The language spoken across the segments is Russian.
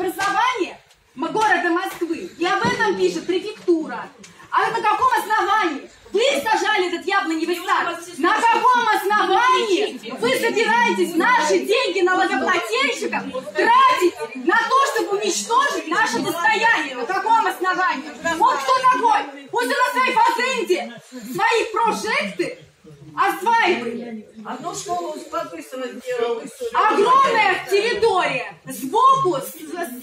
образование города Москвы. И об этом пишет префектура. А на каком основании? Вы сажали этот яблоневый сад. На каком основании вы собираетесь наши деньги налогоплательщиков тратить на то, чтобы уничтожить наше достояние? На каком основании? Вот кто такой? Пусть он на своей патенте свои прожекты осваивает. Одно слово подписывать дело. Огромная территория. Сбоку с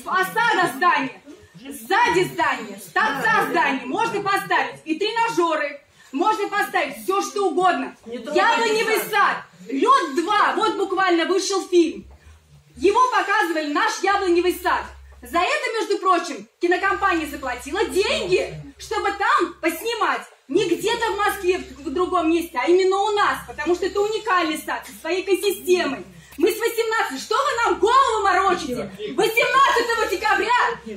фасада здания, сзади здания, с торца здания можно поставить и тренажеры, можно поставить все что угодно. Яблоневый сад, лед 2, вот буквально вышел фильм. Его показывали наш яблоневый сад. За это, между прочим, кинокомпания заплатила деньги, чтобы там поснимать. Не где-то в Москве, в другом месте, а именно у нас, потому что это уникальный сад со своей экосистемой. Мы с 18, что вы нам голову морочите? 18 декабря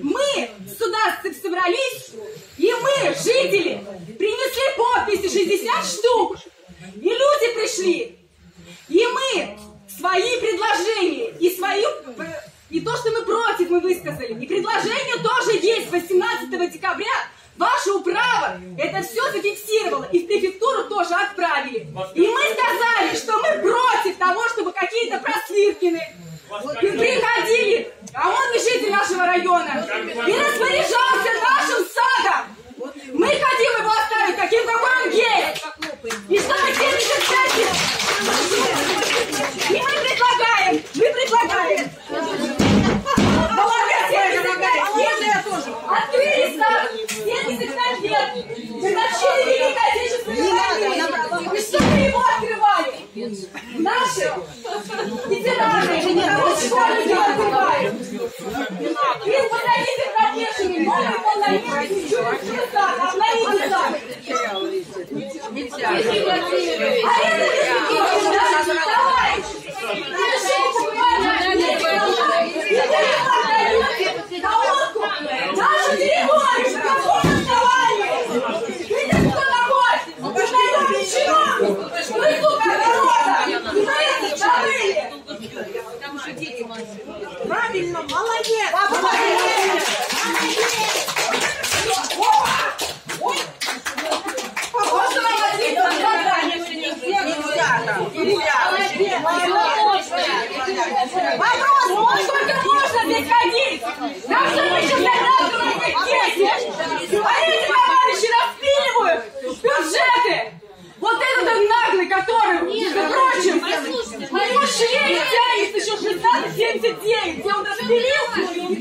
мы сюда собрались, и мы, жители, принесли подписи 60 штук. И люди пришли, и мы свои предложения и свою и то, что мы против, мы высказали. И предложение тоже есть 18 декабря. Ваше управа это все зафиксировало и в префектуру тоже отправили. И мы сказали, что мы против того, чтобы какие-то просвиркины приходили, а он житель нашего района, и распоряжался нашим садом. Мы хотим его оставить таким, какой он есть. И чтобы 75 лет. И мы предлагаем, мы предлагаем. Начале Великой Отечественной войны. И что мы его открывали? Наши ветераны. Они его открывают. И подойдите профессоры, новый полномочий, чуть-чуть сад, обновите сад. А это легитимно, One more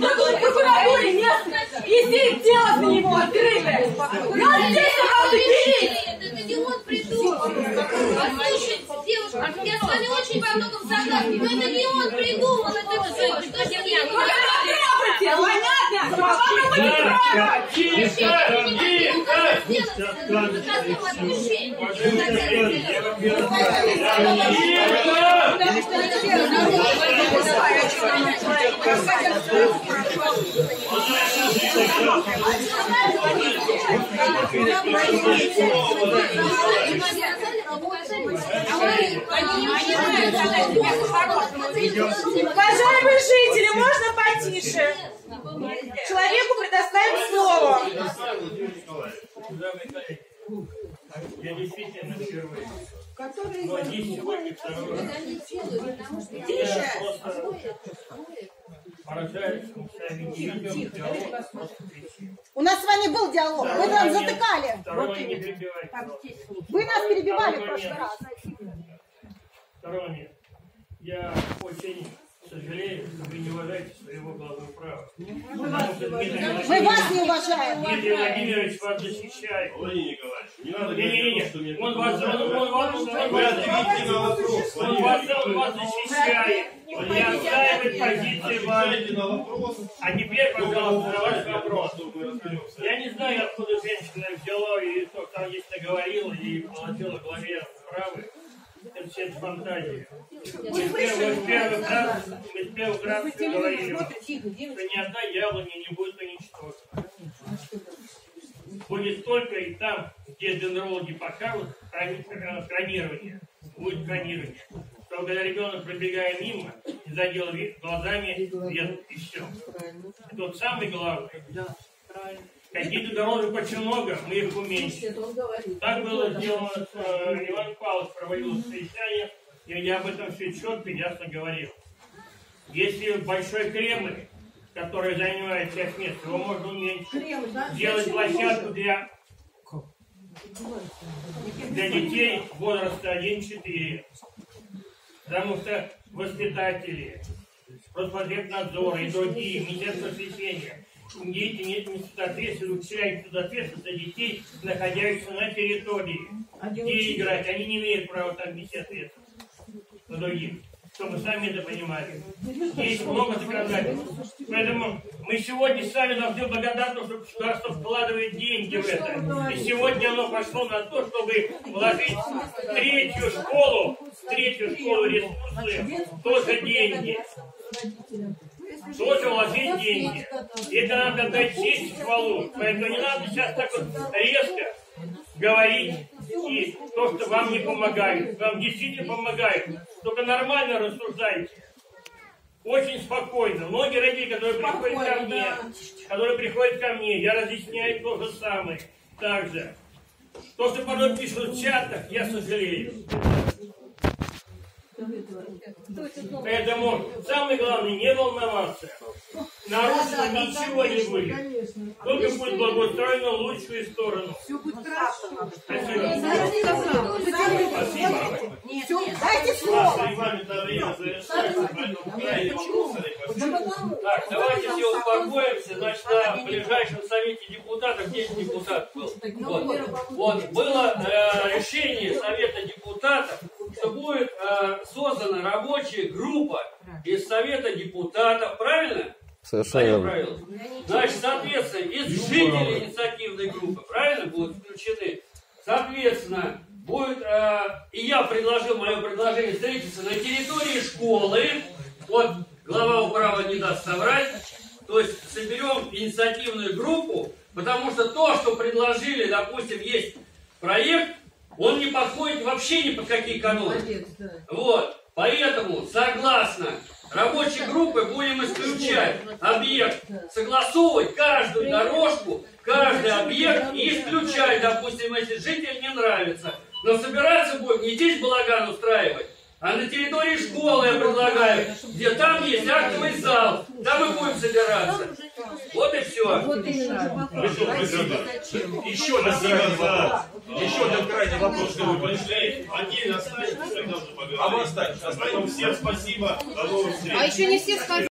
в прокуратуре местной, и здесь дело на него открытое. Нас здесь надо пилить! Это не он придумал. Послушайте, девушка, я с вами очень во многом согласна, но это не он придумал это все. Что с ним? Вы это требуете, понятно? Попробуйте не трогать! Тихо, Уважаемые жители, можно потише? Человеку предоставим слово. Действительно впервые. Но здесь сегодня второй раз. Кричим. У нас с вами был диалог. Вы нам затыкали. Вы нас перебивали в прошлый момент. раз. Второй момент. Я очень сожалею, что вы не уважаете своего главы права. Мы Мы вас не уважаем. Дмитрий Владимирович вас защищает. Владимир Николаевич, не надо говорить что мне он вас, он, он, вас- защищает. Он не отстаивает позиции вас. Отвечайте на вопрос. А теперь, пожалуйста, на ваш вопрос. Я не знаю, откуда женщина взяла и что там есть наговорила и положила главе справы. Это все фантазии. Мы с первых раз, мы с первых раз говорили, что ни одна яблоня не будет уничтожена. Будет только и там, где дендрологи покажут э, хронирование, будет хронирование. Что когда ребенок, пробегая мимо, не задел глазами вверх и все. тот самый главный. Какие-то дороги очень много, мы их уменьшим. Так было сделано, э, Иван Павлович проводил совещание, и я об этом все четко и ясно говорил. Если большой Кремль, который занимает 5 мест, его можно уменьшить, сделать площадку для, для детей возраста 1-4. Потому что воспитатели, Роспотребнадзор и другие, Министерство освещения, дети нет несоответствия, учащих соответствуют за детей, находящихся на территории. Где играть, они не имеют права там нести ответственность на других, чтобы сами это понимали. Есть много законодательств. Поэтому мы сегодня сами должны благодарны, что государство вкладывает деньги в это. И сегодня оно пошло на то, чтобы вложить в третью школу, в третью школу ресурсы, тоже деньги. Тоже вложить деньги. Это надо дать честь и хвалу. Поэтому не надо сейчас так вот резко говорить и то, что вам не помогает. Вам действительно помогает. Только нормально рассуждайте. Очень спокойно. Многие родители, которые приходят ко мне, которые приходят ко мне, я разъясняю то же самое. Также. То, что порой пишут в чатах, я сожалею. Поэтому самое главное не волноваться. Нарушено ничего не будет. Только будет благоустроено в лучшую сторону. Спасибо. Спасибо. Дайте слово. Так, давайте все успокоимся. Значит, на ближайшем совете депутатов 10 депутатов был. Вот, вот. Было э, решение совета депутатов, что будет э, создана рабочая группа из совета депутатов, правильно? Совершенно Владимир верно. Значит, соответственно, из жителей инициативной группы, правильно, будут включены. Соответственно, будет, э, и я предложил, мое предложение встретиться на территории школы, вот глава управы не даст соврать, то есть соберем инициативную группу, потому что то, что предложили, допустим, есть проект, он не подходит вообще ни под какие каноны. Вот, поэтому, согласно рабочей группы, будем исключать объект, согласовывать каждую дорожку, каждый объект и исключать, допустим, если житель не нравится. Но собираться будем не здесь балаган устраивать, а на территории школы я предлагаю, где там есть актовый зал, там мы будем собираться. Вот и все. Еще один крайний вопрос. Еще один крайний вопрос, что вы пришли. Отдельно останетесь, тогда уже поговорим. А вы останетесь. Поэтому всем спасибо. До новых встреч. А еще не все сказали.